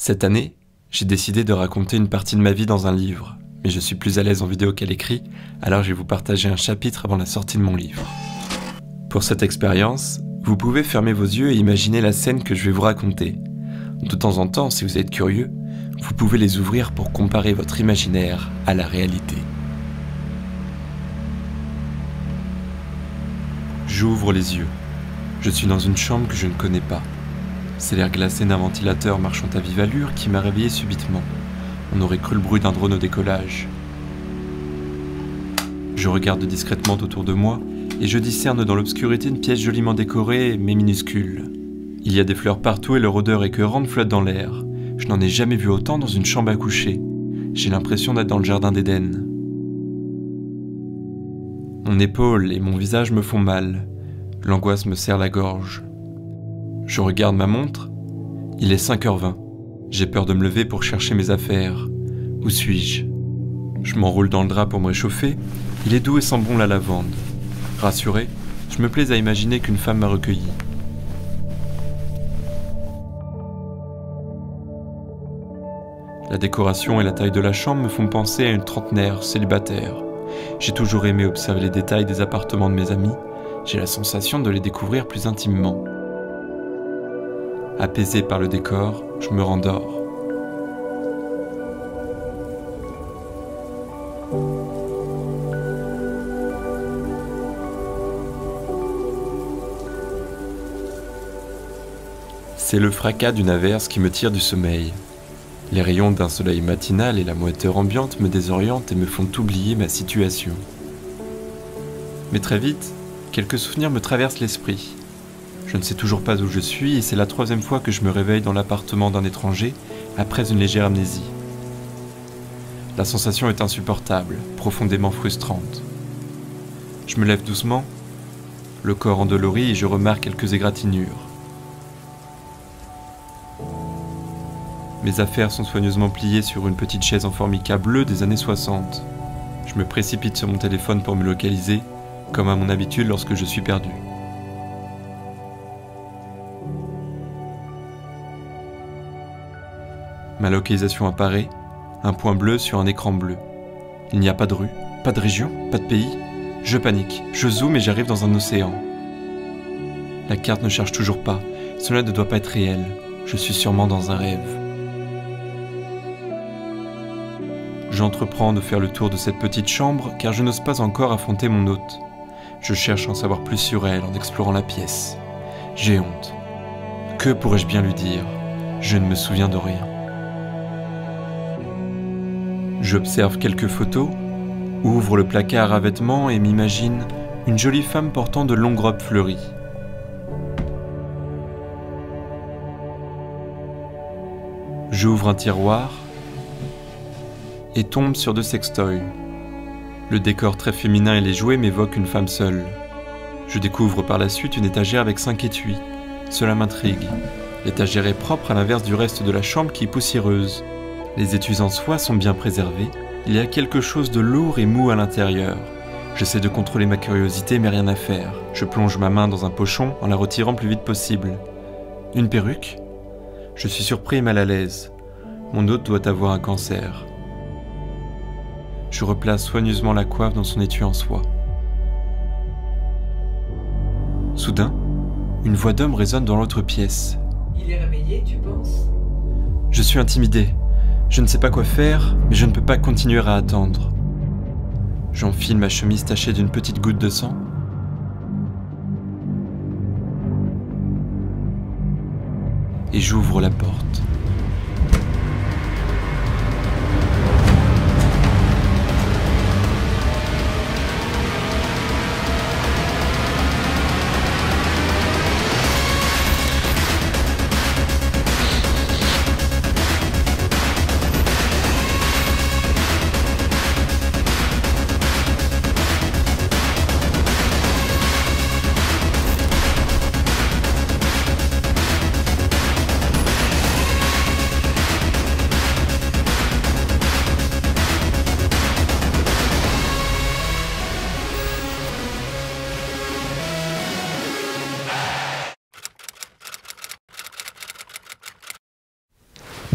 Cette année, j'ai décidé de raconter une partie de ma vie dans un livre, mais je suis plus à l'aise en vidéo qu'à l'écrit, alors je vais vous partager un chapitre avant la sortie de mon livre. Pour cette expérience, vous pouvez fermer vos yeux et imaginer la scène que je vais vous raconter. De temps en temps, si vous êtes curieux, vous pouvez les ouvrir pour comparer votre imaginaire à la réalité. J'ouvre les yeux. Je suis dans une chambre que je ne connais pas. C'est l'air glacé d'un ventilateur marchant à vive allure qui m'a réveillé subitement. On aurait cru le bruit d'un drone au décollage. Je regarde discrètement autour de moi et je discerne dans l'obscurité une pièce joliment décorée mais minuscule. Il y a des fleurs partout et leur odeur écœurante flotte dans l'air. Je n'en ai jamais vu autant dans une chambre à coucher. J'ai l'impression d'être dans le jardin d'Éden. Mon épaule et mon visage me font mal. L'angoisse me serre la gorge. Je regarde ma montre. Il est 5h20. J'ai peur de me lever pour chercher mes affaires. Où suis-je? Je m'enroule dans le drap pour me réchauffer. Il est doux et sent bon la lavande. Rassuré, je me plais à imaginer qu'une femme m'a recueilli. La décoration et la taille de la chambre me font penser à une trentenaire célibataire. J'ai toujours aimé observer les détails des appartements de mes amis. J'ai la sensation de les découvrir plus intimement. Apaisé par le décor, je me rendors. C'est le fracas d'une averse qui me tire du sommeil. Les rayons d'un soleil matinal et la moiteur ambiante me désorientent et me font oublier ma situation. Mais très vite, quelques souvenirs me traversent l'esprit. Je ne sais toujours pas où je suis et c'est la troisième fois que je me réveille dans l'appartement d'un étranger après une légère amnésie. La sensation est insupportable, profondément frustrante. Je me lève doucement, le corps endolori et je remarque quelques égratignures. Mes affaires sont soigneusement pliées sur une petite chaise en formica bleue des années 60. Je me précipite sur mon téléphone pour me localiser, comme à mon habitude lorsque je suis perdu. Ma localisation apparaît, un point bleu sur un écran bleu. Il n'y a pas de rue, pas de région, pas de pays. Je panique, je zoome et j'arrive dans un océan. La carte ne charge toujours pas, cela ne doit pas être réel, je suis sûrement dans un rêve. J'entreprends de faire le tour de cette petite chambre car je n'ose pas encore affronter mon hôte. Je cherche à en savoir plus sur elle en explorant la pièce. J'ai honte. Que pourrais-je bien lui dire? Je ne me souviens de rien. J'observe quelques photos, ouvre le placard à vêtements et m'imagine une jolie femme portant de longues robes fleuries. J'ouvre un tiroir et tombe sur deux sextoys. Le décor très féminin et les jouets m'évoquent une femme seule. Je découvre par la suite une étagère avec cinq étuis. Cela m'intrigue. L'étagère est propre à l'inverse du reste de la chambre qui est poussiéreuse. Les étuis en soie sont bien préservés. Il y a quelque chose de lourd et mou à l'intérieur. J'essaie de contrôler ma curiosité mais rien à faire. Je plonge ma main dans un pochon en la retirant le plus vite possible. Une perruque? Je suis surpris et mal à l'aise. Mon hôte doit avoir un cancer. Je replace soigneusement la coiffe dans son étui en soie. Soudain, une voix d'homme résonne dans l'autre pièce. Il est réveillé, tu penses? Je suis intimidé. Je ne sais pas quoi faire, mais je ne peux pas continuer à attendre. J'enfile ma chemise tachée d'une petite goutte de sang. Et j'ouvre la porte.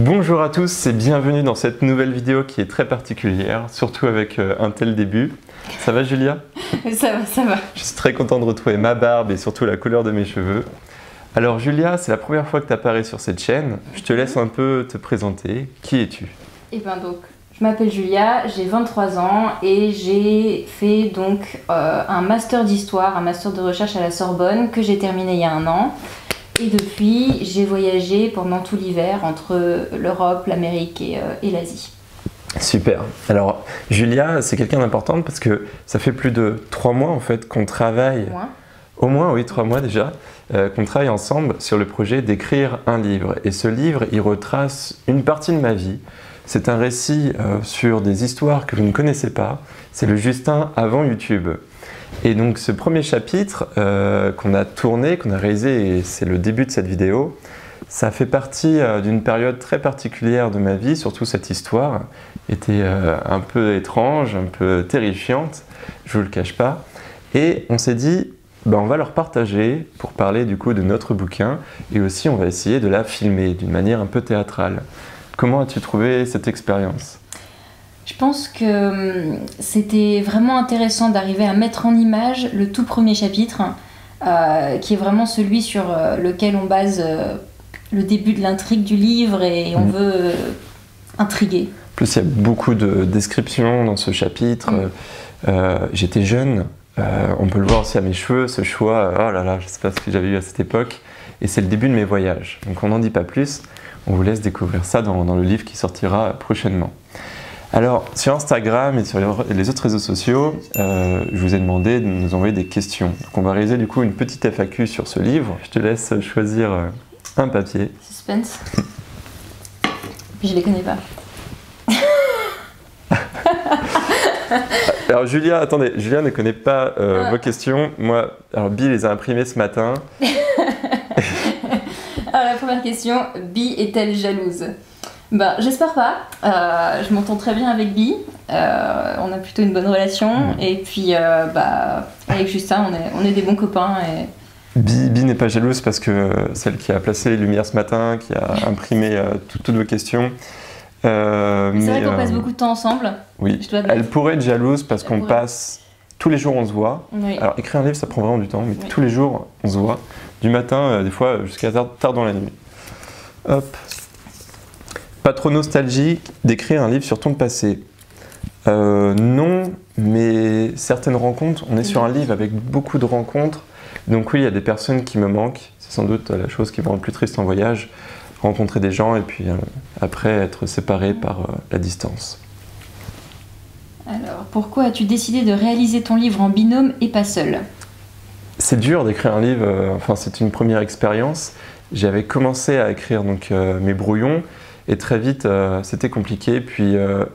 Bonjour à tous et bienvenue dans cette nouvelle vidéo qui est très particulière, surtout avec euh, un tel début. Ça va Julia? Ça va, ça va. Je suis très content de retrouver ma barbe et surtout la couleur de mes cheveux. Alors Julia, c'est la première fois que tu apparais sur cette chaîne. Je te laisse un peu te présenter. Qui es-tu? Et ben donc, je m'appelle Julia, j'ai 23 ans et j'ai fait donc euh, un master d'histoire, un master de recherche à la Sorbonne que j'ai terminé il y a un an. Et depuis, j'ai voyagé pendant tout l'hiver entre l'Europe, l'Amérique et, euh, et l'Asie. Super. Alors Julia, c'est quelqu'un d'important parce que ça fait plus de trois mois en fait qu'on travaille. Moi. Au moins, oui, trois mois déjà, euh, qu'on travaille ensemble sur le projet d'écrire un livre. Et ce livre, il retrace une partie de ma vie. C'est un récit euh, sur des histoires que vous ne connaissez pas. C'est le Justin avant YouTube. Et donc ce premier chapitre euh, qu'on a tourné, qu'on a réalisé, et c'est le début de cette vidéo, ça fait partie euh, d'une période très particulière de ma vie, surtout cette histoire était euh, un peu étrange, un peu terrifiante, je vous le cache pas. Et on s'est dit, ben, on va leur partager pour parler du coup de notre bouquin, et aussi on va essayer de la filmer d'une manière un peu théâtrale. Comment as-tu trouvé cette expérience? Je pense que hum, c'était vraiment intéressant d'arriver à mettre en image le tout premier chapitre, euh, qui est vraiment celui sur euh, lequel on base euh, le début de l'intrigue du livre et on Mm. veut euh, intriguer. En plus, il y a beaucoup de descriptions dans ce chapitre. Mm. J'étais jeune, on peut le voir aussi à mes cheveux, ce choix, oh là là, je sais pas ce que j'avais eu à cette époque. Et c'est le début de mes voyages. Donc on n'en dit pas plus, on vous laisse découvrir ça dans, dans le livre qui sortira prochainement. Alors, sur Instagram et sur les- autres réseaux sociaux, euh, je vous ai demandé de nous envoyer des questions. Donc on va réaliser du coup une petite FAQ sur ce livre. Je te laisse choisir euh, un papier. Suspense. Je les connais pas. Alors Julia, attendez, Julia ne connaît pas euh, Ah. vos questions. Moi, alors Bill les a imprimées ce matin. Alors la première question, Bi est-elle jalouse? Ben j'espère pas. Euh, je m'entends très bien avec Bi. Euh, on a plutôt une bonne relation. Mm. Et puis euh, bah avec Justin, on est, on est des bons copains. Et... Bi, Bi n'est pas jalouse parce que euh, celle qui a placé les lumières ce matin, qui a imprimé tout- toutes vos questions. C'est vrai qu'on passe beaucoup de temps ensemble. Oui, Je dois admettre. elle pourrait être jalouse parce qu'on passe tous les jours on se voit. Oui. Alors écrire un livre ça prend vraiment du temps, mais Oui. tous les jours on se voit. Du matin, euh, des fois jusqu'à tard, tard dans la nuit. Hop. Pas trop nostalgique d'écrire un livre sur ton passé. Euh, non, mais certaines rencontres, on est sur un livre avec beaucoup de rencontres. Donc oui, il y a des personnes qui me manquent. C'est sans doute la chose qui me rend le plus triste en voyage. Rencontrer des gens et puis euh, après être séparé par euh, la distance. Alors pourquoi as-tu décidé de réaliser ton livre en binôme et pas seul? C'est dur d'écrire un livre, enfin c'est une première expérience. J'avais commencé à écrire donc mes brouillons et très vite euh, c'était compliqué. Puis euh,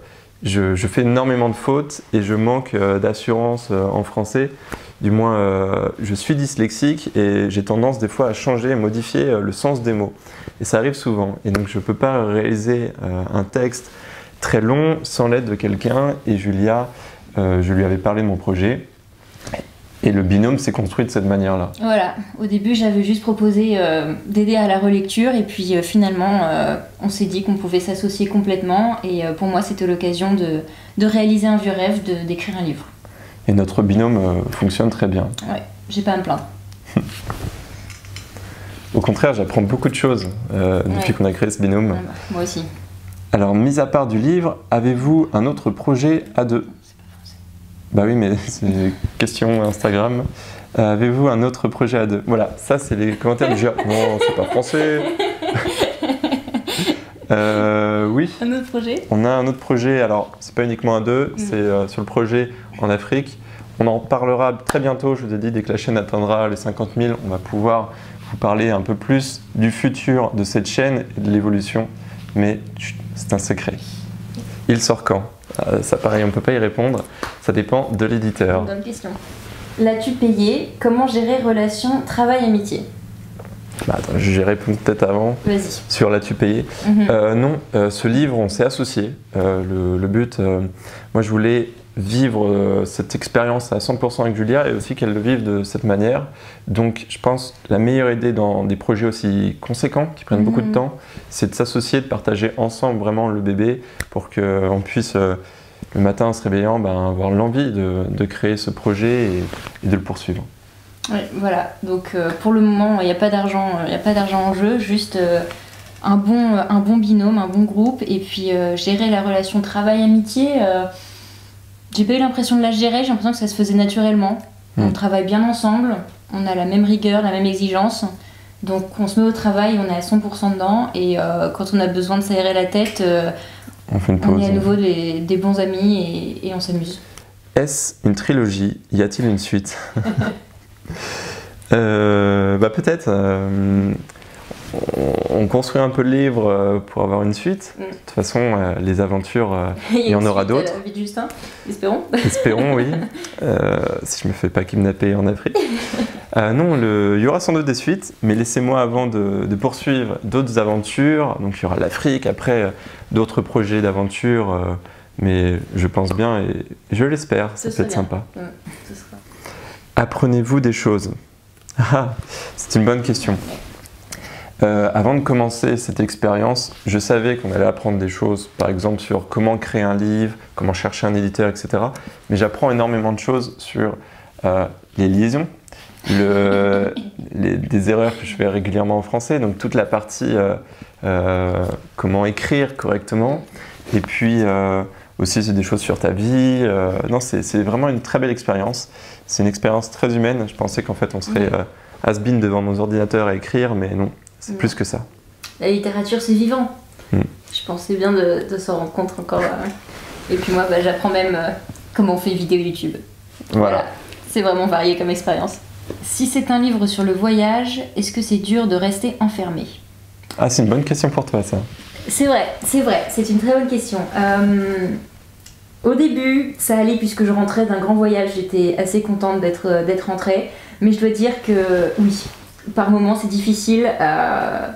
je, fais énormément de fautes et je manque euh, d'assurance en français. Du moins, je suis dyslexique et j'ai tendance des fois à changer, à modifier le sens des mots. Et ça arrive souvent. Et donc je ne peux pas réaliser un texte très long sans l'aide de quelqu'un. Et Julia, je lui avais parlé de mon projet. Et le binôme s'est construit de cette manière-là. Voilà, au début j'avais juste proposé euh, d'aider à la relecture et puis euh, finalement euh, on s'est dit qu'on pouvait s'associer complètement et pour moi c'était l'occasion de, de réaliser un vieux rêve d'écrire un livre. Et notre binôme fonctionne très bien. Ouais, j'ai pas à me plaindre. Au contraire, j'apprends beaucoup de choses depuis Ouais. qu'on a créé ce binôme. Ouais, bah, moi aussi. Alors, mis à part du livre, avez-vous un autre projet à deux? Bah oui, mais c'est une question Instagram. Euh, avez-vous un autre projet à deux? Voilà, ça c'est les commentaires du genre. Non, c'est pas français. Euh, oui, Un autre projet? On a un autre projet. Alors, c'est pas uniquement à deux, c'est euh, sur le projet en Afrique. On en parlera très bientôt. Je vous ai dit, dès que la chaîne atteindra les 50 000, on va pouvoir vous parler un peu plus du futur de cette chaîne et de l'évolution. Mais c'est un secret. Il sort quand? Euh, Ça, pareil, on peut pas y répondre. Ça dépend de l'éditeur. Bonne question. L'as-tu payé? Comment gérer relation travail-amitié Bah, attends, je vais répondre peut-être avant Vas-y. sur l'as-tu payé? Mhm. Euh, non, euh, ce livre, on s'est associé. Euh, le, le but, moi je voulais vivre cette expérience à 100% avec Julia et aussi qu'elle le vive de cette manière. Donc je pense la meilleure idée dans des projets aussi conséquents, qui prennent beaucoup de Mhm. temps, c'est de s'associer, de partager ensemble vraiment le bébé pour qu'on puisse le matin en se réveillant ben, avoir l'envie de, de créer ce projet et, et de le poursuivre. Voilà, donc euh, pour le moment, il n'y a pas d'argent il a pas d'argent en jeu, juste euh, un, bon, un bon binôme, un bon groupe, et puis euh, gérer la relation travail-amitié. j'ai pas eu l'impression de la gérer, j'ai l'impression que ça se faisait naturellement. On Mm. travaille bien ensemble, on a la même rigueur, la même exigence. Donc on se met au travail, on est à 100% dedans, et quand on a besoin de s'aérer la tête, On fait une on pause. est à nouveau des, des bons amis et, et on s'amuse. Est-ce une trilogie Y a-t-il une suite Euh, bah peut-être. euh, on, on construit un peu le livre euh, pour avoir une suite. Mm. De toute façon, euh, les aventures, Il y en aura d'autres. La vie de Justin, espérons. espérons, oui. Si je me fais pas kidnapper en Afrique. Euh, non, le- il y aura sans doute des suites, mais laissez-moi avant de, de poursuivre d'autres aventures. Donc il y aura l'Afrique, après euh, d'autres projets d'aventure. euh, mais je pense bien et je l'espère, ça peut être sympa. Sera- Apprenez-vous des choses Ah, c'est une bonne question. Euh, avant de commencer cette expérience, je savais qu'on allait apprendre des choses, par exemple sur comment créer un livre, comment chercher un éditeur, etc. Mais j'apprends énormément de choses sur les liaisons, le- les- des erreurs que je fais régulièrement en français, donc toute la partie euh, euh, comment écrire correctement, et puis euh, aussi c'est des choses sur ta vie. non, c'est vraiment une très belle expérience. C'est une expérience très humaine. Je pensais qu'en fait on serait has-been devant nos ordinateurs à écrire, mais non, c'est plus que ça. La littérature, c'est vivant. Mm. Je pensais bien de, de s'en rendre compte encore. euh. Et puis moi, bah, j'apprends même euh, comment on fait vidéo YouTube. Voilà. C'est vraiment varié comme expérience. Si c'est un livre sur le voyage, est-ce que c'est dur de rester enfermé? Ah, c'est une bonne question pour toi, ça. C'est vrai, c'est vrai, c'est une très bonne question. Euh, au début, ça allait puisque je rentrais d'un grand voyage, j'étais assez contente d'être euh, d'être rentrée. Mais je dois dire que oui, par moments c'est difficile. euh,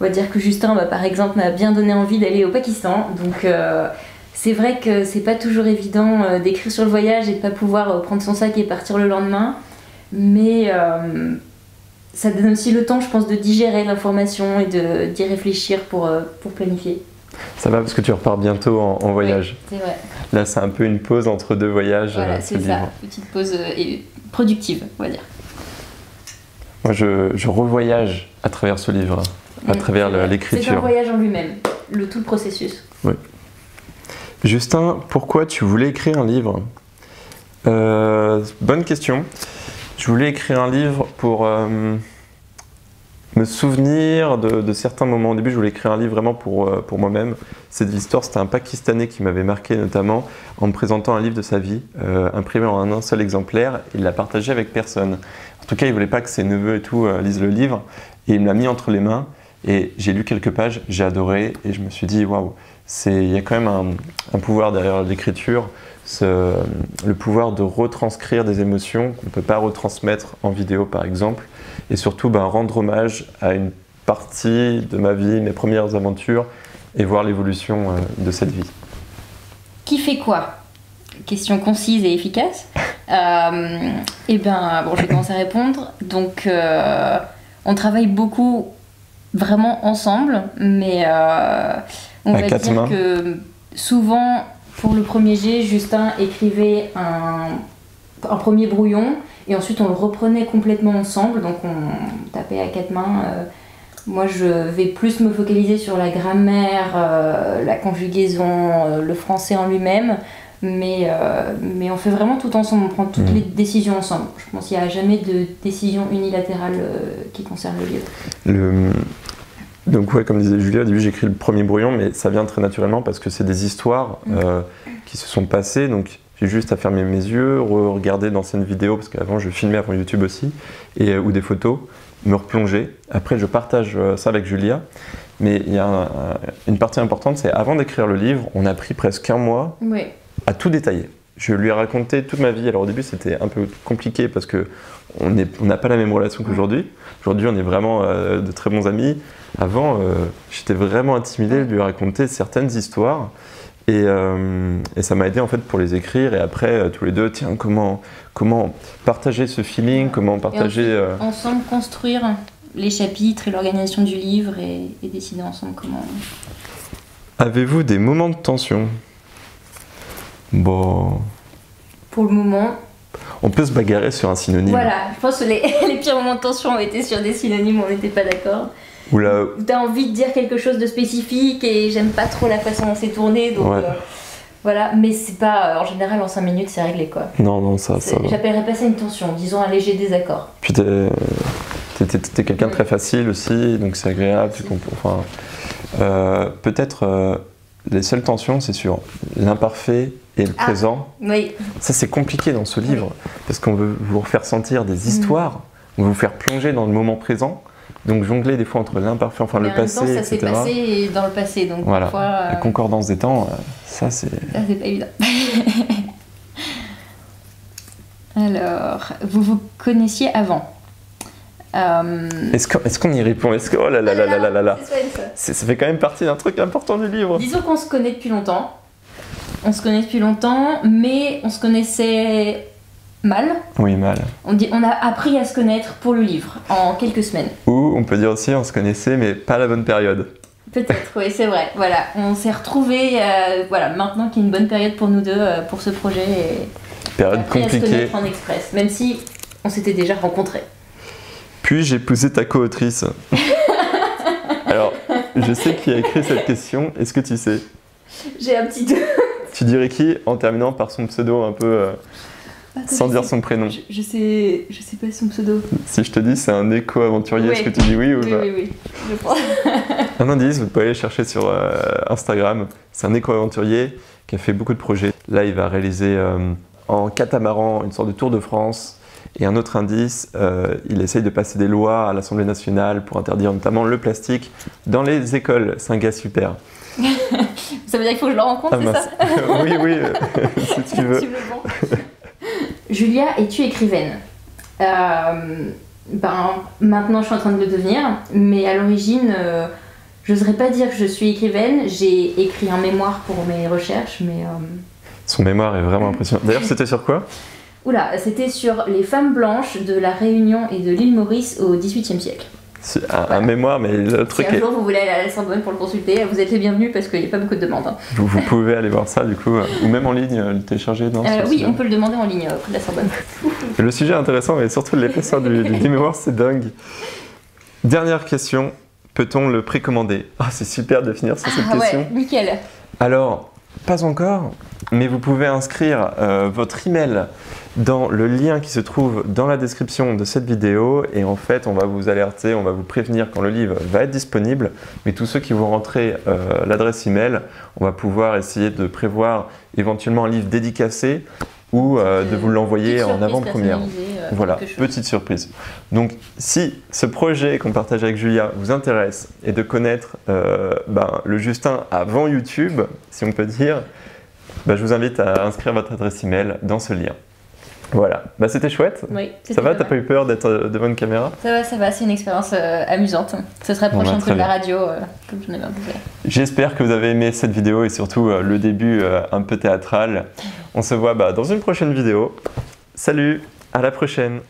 on va dire que Justin, bah, par exemple, m'a bien donné envie d'aller au Pakistan. Donc euh, c'est vrai que c'est pas toujours évident d'écrire sur le voyage et de pas pouvoir prendre son sac et partir le lendemain. Mais euh, ça donne aussi le temps, je pense, de digérer l'information et d'y réfléchir pour, euh, pour planifier. Ça va parce que tu repars bientôt en, en voyage. C'est vrai. Là, c'est un peu une pause entre deux voyages. Voilà, euh, ce c'est ça. Petite pause et productive, on va dire. Moi, je, je revoyage à travers ce livre, à Mm, travers c'est le- vrai. C'est un l'écriture. voyage en lui-même, le tout le processus. Justin, pourquoi tu voulais écrire un livre? Euh, Bonne question. Je voulais écrire un livre pour euh, me souvenir de, certains moments. Au début, je voulais écrire un livre vraiment pour, euh, pour moi-même. Cette histoire, c'était un Pakistanais qui m'avait marqué notamment en me présentant un livre de sa vie, euh, imprimé en un seul exemplaire, il l'a partagé avec personne. En tout cas, il voulait pas que ses neveux et tout lisent le livre, et il me l'a mis entre les mains. Et j'ai lu quelques pages, j'ai adoré, et je me suis dit, waouh, il y a quand même un, un pouvoir derrière l'écriture, ce- le pouvoir de retranscrire des émotions qu'on ne peut pas retransmettre en vidéo par exemple, et surtout ben, rendre hommage à une partie de ma vie, mes premières aventures, et voir l'évolution euh, de cette vie. Qui fait quoi? Question concise et efficace. Euh, eh bien, bon, je vais commencer à répondre. Donc, euh, on travaille beaucoup, vraiment ensemble, mais euh, on À va quatre dire mains. que souvent, pour le premier jet, Justin écrivait un, un premier brouillon et ensuite on le reprenait complètement ensemble, donc on tapait à quatre mains. euh, moi, je vais plus me focaliser sur la grammaire, euh, la conjugaison, euh, le français en lui-même. Mais, euh, mais on fait vraiment tout ensemble, on prend toutes Mhm. les décisions ensemble. Je pense qu'il n'y a jamais de décision unilatérale qui concerne le livre. Le- Donc ouais, comme disait Julia, au début j'ai écrit le premier brouillon, mais ça vient très naturellement parce que c'est des histoires Mm. euh, qui se sont passées, donc j'ai juste à fermer mes yeux, regarder d'anciennes vidéos, parce qu'avant je filmais avant YouTube aussi, et, euh, ou des photos, me replonger. Après je partage euh, ça avec Julia, mais il y a un- un- une partie importante, c'est avant d'écrire le livre, on a pris presque un mois Oui. à tout détailler. Je lui ai raconté toute ma vie. Alors au début, c'était un peu compliqué parce que on n'a pas la même relation qu'aujourd'hui. Aujourd'hui, on est vraiment euh, de très bons amis. Avant, euh, j'étais vraiment intimidé de lui raconter certaines histoires. Et, euh, et ça m'a aidé en fait pour les écrire. Et après, tous les deux, tiens, comment, comment partager ce feeling, comment partager. Ensemble construire les chapitres et l'organisation du livre et, et décider ensemble comment. Avez-vous des moments de tension? Bon. Pour le moment, On peut se bagarrer sur un synonyme. voilà, je pense que les, les pires moments de tension ont été sur des synonymes où on n'était pas d'accord. Ou là, Où t'as envie de dire quelque chose de spécifique et j'aime pas trop la façon dont c'est tourné, donc Ouais. euh, voilà. Mais c'est pas, euh, en général, en 5 minutes, c'est réglé quoi. non, non, ça, ça. J'appellerais pas ça une tension, disons un léger désaccord. Puis t'es, quelqu'un de très facile aussi, donc c'est agréable. Tu comprends. Enfin, euh, peut-être les seules tensions, c'est sur l'imparfait et le Ah. présent. Oui, Ça, c'est compliqué dans ce livre parce qu'on veut vous faire sentir des histoires, on veut vous faire plonger dans le moment présent. Donc jongler des fois entre l'imparfait, enfin mais le en même passé, temps, ça s'est passé dans le passé, donc Voilà. parfois, euh, La concordance des temps, euh, ça c'est. ça c'est pas évident. Alors, vous vous connaissiez avant Euh, Est-ce qu'on y répond? Est-ce que oh là là là là là là là Ça fait quand même partie d'un truc important du livre. Disons qu'on se connaît depuis longtemps. On se connaît depuis longtemps, mais on se connaissait mal. Oui, mal. On, dit, on a appris à se connaître pour le livre en quelques semaines. Ou on peut dire aussi on se connaissait mais pas la bonne période. Peut-être, oui, c'est vrai. Voilà, on s'est retrouvés, euh, voilà, maintenant qu'il y a une bonne période pour nous deux, euh, pour ce projet, et Période compliquée. en express, même si on s'était déjà rencontrés. Puis j'ai épousé ta co-autrice. Alors, je sais qui a écrit cette question. Est-ce que tu sais? J'ai un petit doute. Tu dirais qui en terminant par son pseudo un peu euh, sans dire son prénom Je, je sais, je sais pas son pseudo. Si je te dis c'est un éco-aventurier, Oui. est-ce que tu dis oui ou Oui, pas oui, oui, je pense. Un indice, vous pouvez aller chercher sur euh, Instagram. C'est un éco-aventurier qui a fait beaucoup de projets. Là, il va réaliser euh, en catamaran une sorte de tour de France. Et un autre indice, euh, il essaye de passer des lois à l'Assemblée nationale pour interdire notamment le plastique dans les écoles. C'est un gars super. Ça veut dire qu'il faut que je le rencontre, Ah c'est ça oui, oui, euh, si tu veux. Julia, es-tu écrivaine Euh, Ben, maintenant je suis en train de le devenir, mais à l'origine, euh, j'oserais pas dire que je suis écrivaine. J'ai écrit un mémoire pour mes recherches, mais. euh, Son mémoire est vraiment impressionnant. D'ailleurs, c'était sur quoi? Oula, c'était sur les femmes blanches de la Réunion et de l'île Maurice au XVIIIe siècle. C'est un, un mémoire, mais le truc Si un est. jour vous voulez aller à la Sorbonne pour le consulter, vous êtes les bienvenus parce qu'il n'y a pas beaucoup de demandes. hein. Vous, vous pouvez aller voir ça du coup, euh, ou même en ligne, euh, le télécharger. Non, Euh, oui, on peut le demander en ligne euh, auprès de la Sorbonne. Le sujet est intéressant, mais surtout l'épaisseur du, mémoire, c'est dingue. Dernière question. Peut-on le précommander? Ah, c'est super de finir sur cette Ah question. ouais, nickel. Alors, pas encore, mais vous pouvez inscrire euh, votre email dans le lien qui se trouve dans la description de cette vidéo. Et en fait on va vous alerter, on va vous prévenir quand le livre va être disponible. Mais tous ceux qui vont rentrer euh, l'adresse email, on va pouvoir essayer de prévoir éventuellement un livre dédicacé ou euh, de vous l'envoyer en avant-première. Voilà, quelque chose. petite surprise. Donc, si ce projet qu'on partage avec Julia vous intéresse et de connaître euh, ben, le Justin avant YouTube, si on peut dire, ben, je vous invite à inscrire votre adresse email dans ce lien. Voilà, bah, c'était chouette. Oui, Ça va, t'as pas eu peur d'être euh, devant une caméra? Ça va, ça va, c'est une expérience euh, amusante. Ce sera Bon, prochain de la radio, euh, comme j'en avais un peu fait. J'espère que vous avez aimé cette vidéo et surtout euh, le début un peu théâtral. On se voit bah, dans une prochaine vidéo. Salut, à la prochaine